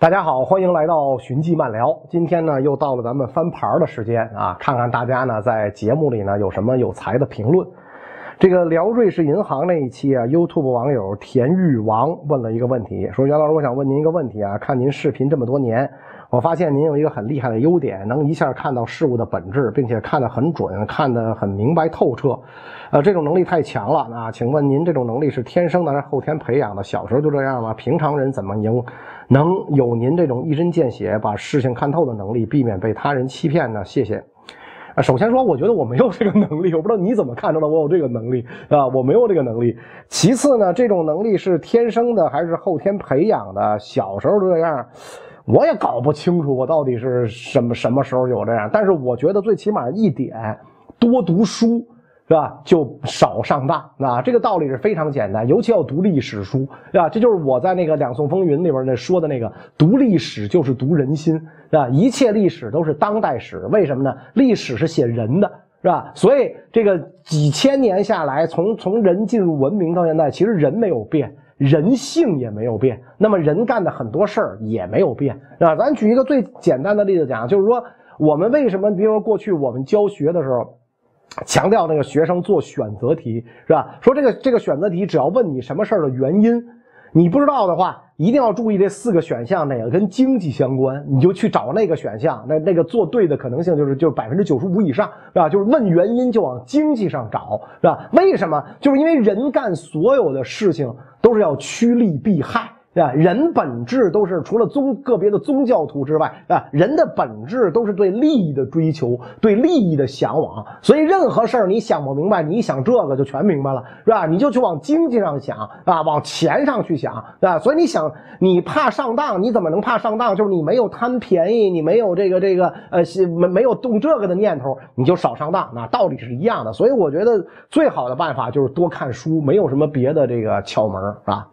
大家好，欢迎来到寻迹漫聊。今天呢，又到了咱们翻牌的时间啊，看看大家呢在节目里呢有什么有才的评论。这个聊瑞士银行那一期啊，YouTube 网友田玉王问了一个问题，说袁老师，我想问您一个问题啊，看您视频这么多年，我发现您有一个很厉害的优点，能一下看到事物的本质，并且看得很准，看得很明白透彻。呃，这种能力太强了啊！请问您这种能力是天生的还是后天培养的？小时候就这样吗？平常人怎么赢？能有您这种一针见血把事情看透的能力，避免被他人欺骗呢？谢谢。啊，首先说，我觉得我没有这个能力，我不知道你怎么看出来我有这个能力啊？我没有这个能力。其次呢，这种能力是天生的还是后天培养的？小时候这样，我也搞不清楚我到底是什么什么时候有这样。但是我觉得最起码一点，多读书。是吧？就少上当啊！这个道理是非常简单，尤其要读历史书，对吧？这就是我在那个《两宋风云》里边那说的那个，读历史就是读人心，是吧？一切历史都是当代史，为什么呢？历史是写人的，是吧？所以这个几千年下来，从从人进入文明到现在，其实人没有变，人性也没有变，那么人干的很多事儿也没有变，是吧？咱举一个最简单的例子讲，就是说我们为什么，比如说过去我们教学的时候。强调那个学生做选择题是吧？说这个这个选择题只要问你什么事儿的原因，你不知道的话，一定要注意这四个选项哪个跟经济相关，你就去找那个选项，那那个做对的可能性就是就是百分之九十五以上是吧？就是问原因就往经济上找是吧？为什么？就是因为人干所有的事情都是要趋利避害。啊，人本质都是除了宗个别的宗教徒之外啊，人的本质都是对利益的追求，对利益的向往。所以任何事儿你想不明白，你想这个就全明白了，是吧？你就去往经济上想啊，往钱上去想，啊？所以你想，你怕上当，你怎么能怕上当？就是你没有贪便宜，你没有这个这个呃，没没有动这个的念头，你就少上当。那道理是一样的。所以我觉得最好的办法就是多看书，没有什么别的这个窍门啊。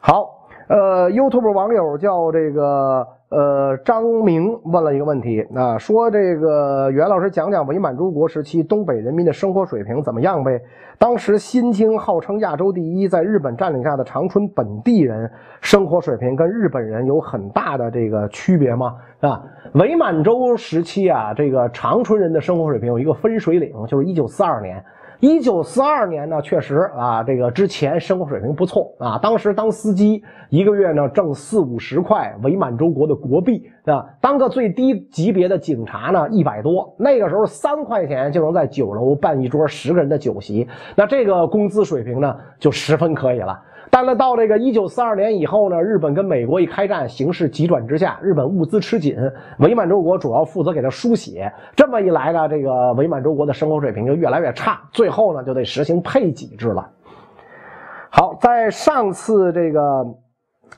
好，呃，YouTube 网友叫这个呃张明问了一个问题啊，说这个袁老师讲讲伪满洲国时期东北人民的生活水平怎么样呗？当时新京号称亚洲第一，在日本占领下的长春本地人生活水平跟日本人有很大的这个区别吗？啊，伪满洲时期啊，这个长春人的生活水平有一个分水岭，就是一九四二年。一九四二年呢，确实啊，这个之前生活水平不错啊。当时当司机一个月呢挣四五十块伪满洲国的国币啊，当个最低级别的警察呢一百多。那个时候三块钱就能在酒楼办一桌十个人的酒席，那这个工资水平呢就十分可以了。但是到这个一九四二年以后呢，日本跟美国一开战，形势急转直下，日本物资吃紧，伪满洲国主要负责给他输血。这么一来呢，这个伪满洲国的生活水平就越来越差，最后呢就得实行配给制了。好，在上次这个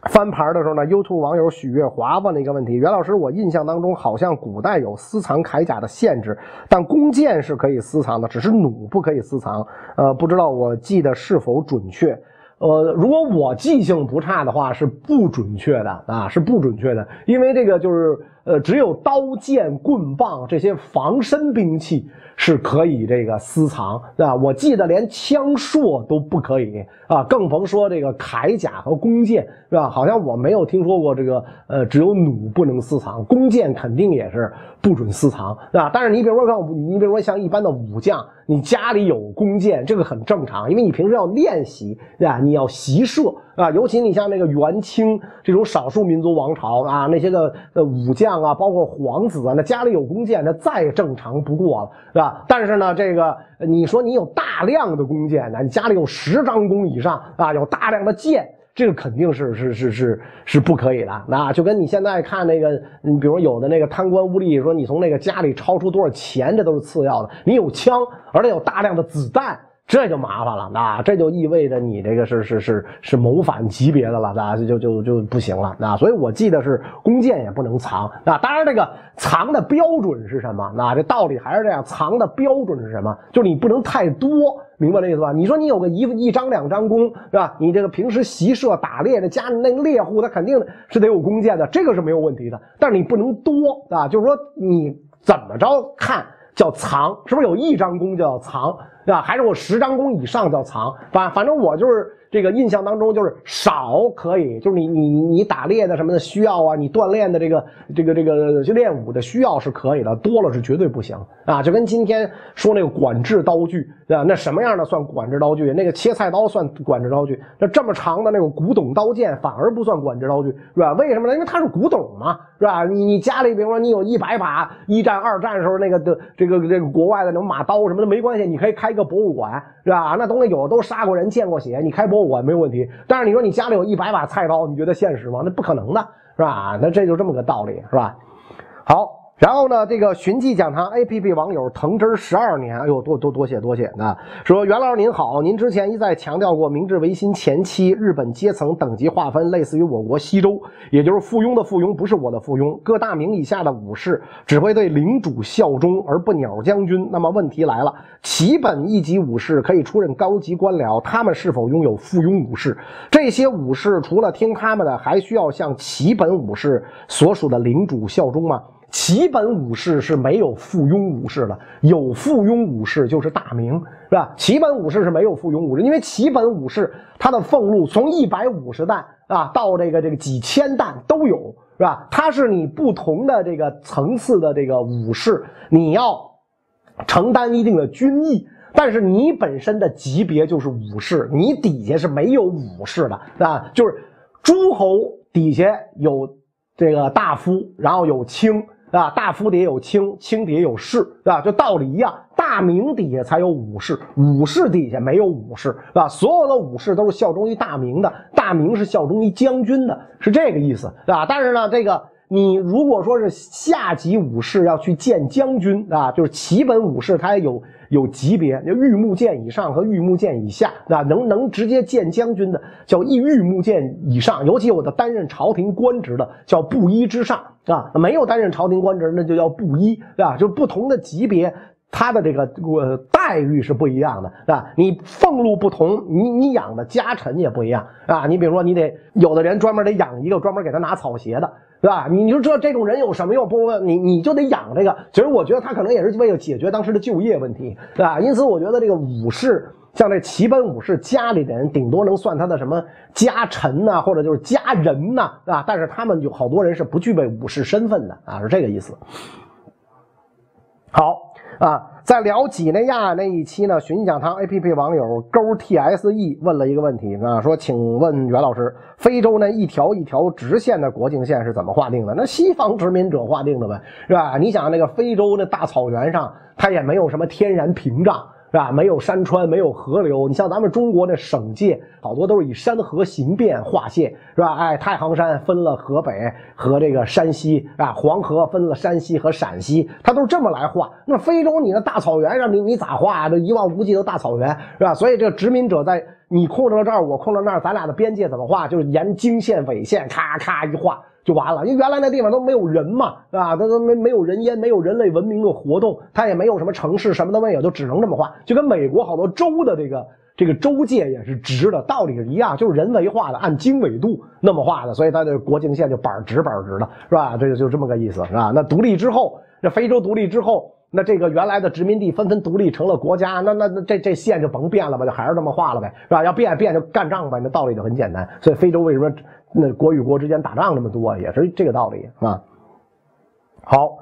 翻牌的时候呢，YouTube 网友许月华问了一个问题：袁老师，我印象当中好像古代有私藏铠甲的限制，但弓箭是可以私藏的，只是弩不可以私藏。呃，不知道我记得是否准确？呃，如果我记性不差的话，是不准确的啊，是不准确的，因为这个就是呃，只有刀剑棍棒这些防身兵器是可以这个私藏啊。我记得连枪槊都不可以啊，更甭说这个铠甲和弓箭是吧？好像我没有听说过这个呃，只有弩不能私藏，弓箭肯定也是不准私藏是吧？但是你比如说像你比如说像一般的武将。你家里有弓箭，这个很正常，因为你平时要练习，对吧？你要习射啊，尤其你像那个元清这种少数民族王朝啊，那些个呃武将啊，包括皇子啊，那家里有弓箭，那再正常不过了，是吧？但是呢，这个你说你有大量的弓箭呢，你家里有十张弓以上啊，有大量的箭。这个肯定是是是是是不可以的，那就跟你现在看那个，你比如有的那个贪官污吏说你从那个家里超出多少钱，这都是次要的。你有枪，而且有大量的子弹，这就麻烦了，那这就意味着你这个是是是是谋反级别的了，那就就就不行了，那所以我记得是弓箭也不能藏，那当然这个藏的标准是什么？那这道理还是这样，藏的标准是什么？就是你不能太多。明白这意思吧？你说你有个一一张两张弓是吧？你这个平时习射打猎的家那猎户他肯定是得有弓箭的，这个是没有问题的。但是你不能多啊，就是说你怎么着看叫藏，是不是有一张弓叫藏，对吧？还是我十张弓以上叫藏？反反正我就是这个印象当中就是少可以，就是你你你打猎的什么的需要啊，你锻炼的这个这个这个就练武的需要是可以的，多了是绝对不行啊！就跟今天说那个管制刀具啊，那什么样的算管制刀具？那个切菜刀算管制刀具？那这么长的那个古董刀剑反而不算管制刀具，是吧？为什么呢？因为它是古董嘛，是吧？你你家里比如说你有一百把一战、二战时候那个的这个这个国外的那种马刀什么的没关系，你可以开一个博物馆，是吧？那东西有都杀过人、见过血，你开博物馆没有问题。但是你说你家里有一百把菜刀，你觉得现实吗？那不可能的，是吧？那这就这么个道理，是吧？好。然后呢，这个寻迹讲堂 APP 网友藤枝十二年，哎呦，多多多谢多谢啊！说袁老师您好，您之前一再强调过，明治维新前期日本阶层等级划分类似于我国西周，也就是附庸的附庸不是我的附庸，各大名以下的武士只会对领主效忠而不鸟将军。那么问题来了，齐本一级武士可以出任高级官僚，他们是否拥有附庸武士？这些武士除了听他们的，还需要向齐本武士所属的领主效忠吗？齐本武士是没有附庸武士的，有附庸武士就是大名，是吧？齐本武士是没有附庸武士，因为齐本武士他的俸禄从一百五十担啊到这个这个几千担都有，是吧？他是你不同的这个层次的这个武士，你要承担一定的军役，但是你本身的级别就是武士，你底下是没有武士的，啊，就是诸侯底下有这个大夫，然后有卿。啊，大夫底下有卿，卿底下有士，是吧？就道理一样，大明底下才有武士，武士底下没有武士，是吧？所有的武士都是效忠于大明的，大明是效忠于将军的，是这个意思，是吧？但是呢，这个你如果说是下级武士要去见将军啊，就是旗本武士，他也有。有级别，就御木剑以上和御木剑以下，那能能直接见将军的叫一御木剑以上，尤其我的担任朝廷官职的叫布衣之上啊，没有担任朝廷官职那就叫布衣，对吧？就不同的级别，他的这个呃待遇是不一样的，是吧？你俸禄不同，你你养的家臣也不一样啊。你比如说，你得有的人专门得养一个专门给他拿草鞋的。对吧？你你说这这种人有什么用？不不，你你就得养这个。其实我觉得他可能也是为了解决当时的就业问题，对吧？因此我觉得这个武士，像这齐本武士家里人，顶多能算他的什么家臣呐，或者就是家人呐，啊。但是他们有好多人是不具备武士身份的啊，是这个意思。啊，在聊几内亚那一期呢？寻讲堂 A P P 网友勾 T S E 问了一个问题啊，说：“请问袁老师，非洲那一条一条直线的国境线是怎么划定的？那西方殖民者划定的呗，是吧？你想那个非洲那大草原上，它也没有什么天然屏障。”是吧？没有山川，没有河流。你像咱们中国的省界，好多都是以山河形变划线，是吧？哎，太行山分了河北和这个山西，啊，黄河分了山西和陕西，它都是这么来划。那非洲你那大草原上，你你咋画啊？这一望无际的大草原，是吧？所以这殖民者在你控制了这儿，我控制那儿，咱俩的边界怎么画？就是沿经线、纬线，咔咔一画。就完了，因为原来那地方都没有人嘛，啊，它都没没有人烟，没有人类文明的活动，它也没有什么城市，什么都没有，就只能这么画。就跟美国好多州的这个这个州界也是直的，道理是一样，就是人为画的，按经纬度那么画的，所以它的国境线就板直板直的，是吧？这就就这么个意思，是吧？那独立之后，这非洲独立之后，那这个原来的殖民地纷纷独立成了国家，那那那这这线就甭变了吧，就还是这么画了呗，是吧？要变变就干仗呗，那道理就很简单。所以非洲为什么？那国与国之间打仗那么多，也是这个道理啊。好，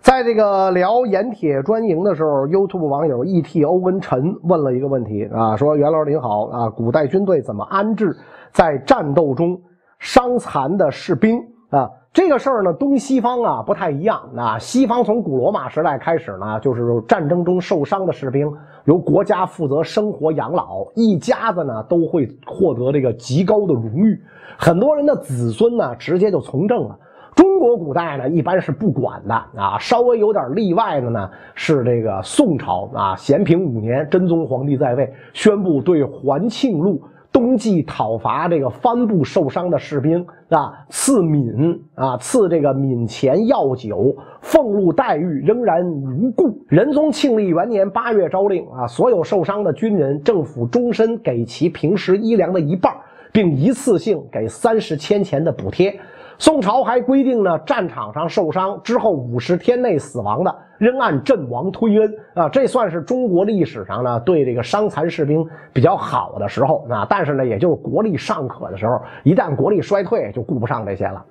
在这个聊盐铁专营的时候，YouTube 网友 E.T. 欧文臣问了一个问题啊，说袁老师您好啊，古代军队怎么安置在战斗中伤残的士兵啊？这个事儿呢，东西方啊不太一样啊。西方从古罗马时代开始呢，就是战争中受伤的士兵由国家负责生活养老，一家子呢都会获得这个极高的荣誉。很多人的子孙呢，直接就从政了。中国古代呢，一般是不管的啊。稍微有点例外的呢，是这个宋朝啊，咸平五年，真宗皇帝在位，宣布对环庆路冬季讨伐这个帆布受伤的士兵啊，赐闽啊，赐这个闽钱药酒，俸禄待遇仍然如故。仁宗庆历元年八月诏令啊，所有受伤的军人，政府终身给其平时衣粮的一半。并一次性给三十千钱的补贴，宋朝还规定呢，战场上受伤之后五十天内死亡的，仍按阵亡推恩啊。这算是中国历史上呢对这个伤残士兵比较好的时候啊。但是呢，也就是国力尚可的时候，一旦国力衰退，就顾不上这些了。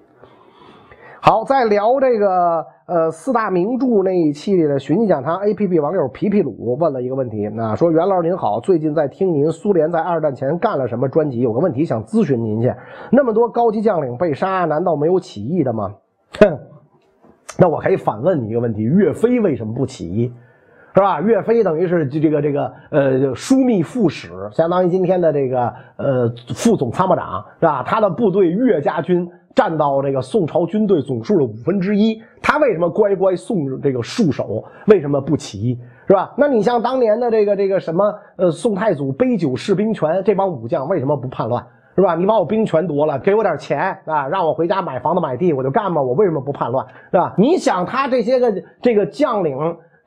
好，在聊这个呃四大名著那一期里的寻迹讲堂 A P P 网友皮皮鲁问了一个问题，那说袁老师您好，最近在听您苏联在二战前干了什么专辑，有个问题想咨询您去。那么多高级将领被杀，难道没有起义的吗？哼，那我可以反问你一个问题：岳飞为什么不起义？是吧？岳飞等于是这个这个呃枢密副使，相当于今天的这个呃副总参谋长，是吧？他的部队岳家军。占到这个宋朝军队总数的五分之一，他为什么乖乖送这个戍守？为什么不起义？是吧？那你像当年的这个这个什么呃宋太祖杯酒释兵权，这帮武将为什么不叛乱？是吧？你把我兵权夺了，给我点钱啊，让我回家买房子买地，我就干嘛？我为什么不叛乱？是吧？你想他这些个这个将领，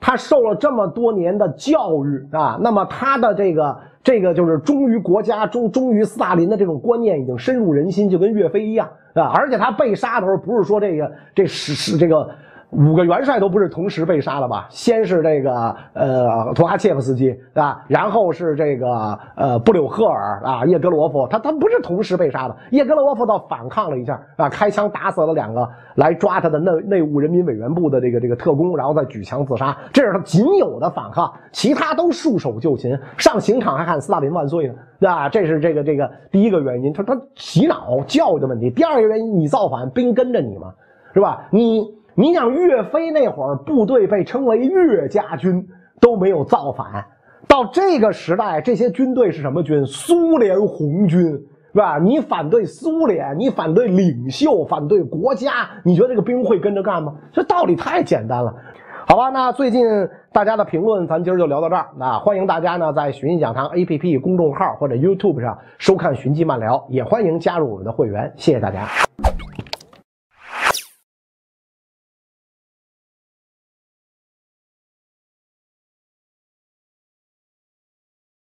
他受了这么多年的教育啊，那么他的这个。这个就是忠于国家、忠忠于斯大林的这种观念已经深入人心，就跟岳飞一样啊！而且他被杀的时候，不是说这个这是是这个。五个元帅都不是同时被杀了吧？先是这个呃图哈切夫斯基啊，然后是这个呃布柳赫尔啊叶格罗夫，他他不是同时被杀的。叶格罗夫倒反抗了一下啊，开枪打死了两个来抓他的内内务人民委员部的这个这个特工，然后再举枪自杀，这是他仅有的反抗，其他都束手就擒，上刑场还喊斯大林万岁呢，对吧？这是这个这个第一个原因，他他洗脑教育的问题。第二个原因，你造反，兵跟着你嘛，是吧？你。你想岳飞那会儿部队被称为岳家军，都没有造反。到这个时代，这些军队是什么军？苏联红军，是吧？你反对苏联，你反对领袖，反对国家，你觉得这个兵会跟着干吗？这道理太简单了，好吧？那最近大家的评论，咱今儿就聊到这儿。那欢迎大家呢在寻迹讲堂 APP 公众号或者 YouTube 上收看《寻迹漫聊》，也欢迎加入我们的会员。谢谢大家。